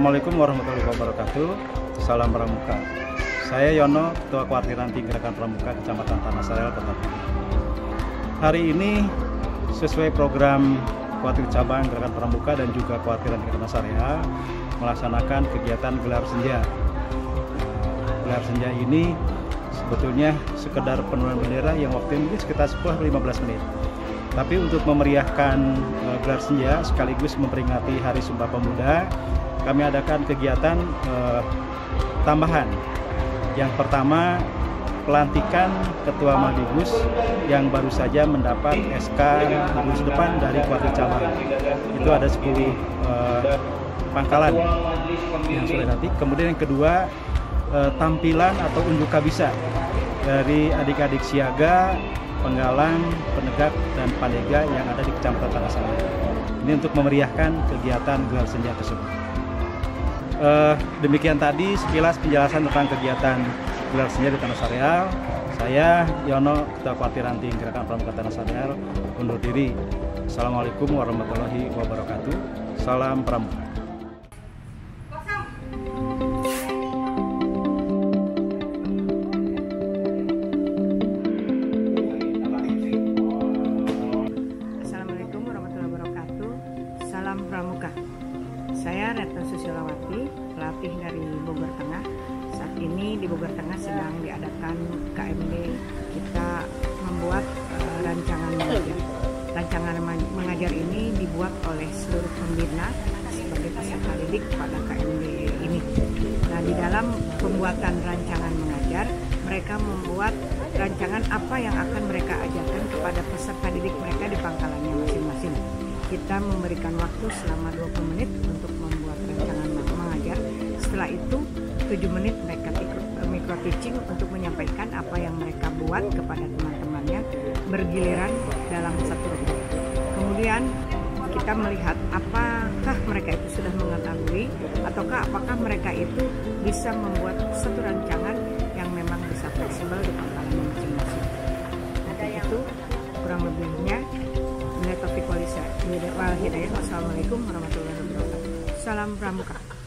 Assalamualaikum warahmatullahi wabarakatuh. Salam Pramuka. Saya Yono, Ketua Kewartiran Tinggi Gerakan Pramuka Kecamatan Tanah Sareal, Kota. Hari ini sesuai program Kuartir Cabang Gerakan Pramuka dan juga Kuartiran Tinggi Tanah Sareal melaksanakan kegiatan gelar senja. Gelar senja ini sebetulnya sekedar penurunan bendera yang waktu ini sekitar 10-15 menit. Tapi untuk memeriahkan uh, gelar senja sekaligus memperingati Hari Sumpah Pemuda, kami adakan kegiatan uh, tambahan. Yang pertama pelantikan Ketua Madigus yang baru saja mendapat SK lulus depan dari kuartir cabang. Itu ada 10 uh, pangkalan yang sudah nanti. Kemudian yang kedua uh, tampilan atau unjuk kabisa dari adik-adik siaga, penggalang, penegak, dan pandega yang ada di Kecamatan Tanah Salam. Ini untuk memeriahkan kegiatan gelar senja tersebut. Uh, demikian tadi sekilas penjelasan tentang kegiatan gelar senja di Tanah Sareal. Saya Yono, Ketua Kuartir Anti Gerakan Pramuka Tanah Sareal, undur diri. Assalamualaikum warahmatullahi wabarakatuh. Salam Pramuka. Salam Pramuka. Saya Retno Susilawati, pelatih dari Bogor Tengah. Saat ini di Bogor Tengah sedang diadakan KMD. Kita membuat uh, rancangan mengajar. Rancangan mengajar ini dibuat oleh seluruh pembina sebagai peserta didik pada KMD ini. Nah, di dalam pembuatan rancangan mengajar, mereka membuat rancangan apa yang akan mereka ajarkan kepada peserta didik mereka di pangkalannya masing-masing. Kita memberikan waktu selama 20 menit untuk membuat rancangan mengajar. Setelah itu 7 menit mereka ikut micro teaching untuk menyampaikan apa yang mereka buat kepada teman-temannya bergiliran dalam satu rukun. Kemudian kita melihat apakah mereka itu sudah mengetahui ataukah apakah mereka itu bisa membuat satu rancangan Wassalamualaikum warahmatullahi wabarakatuh. Salam Pramuka.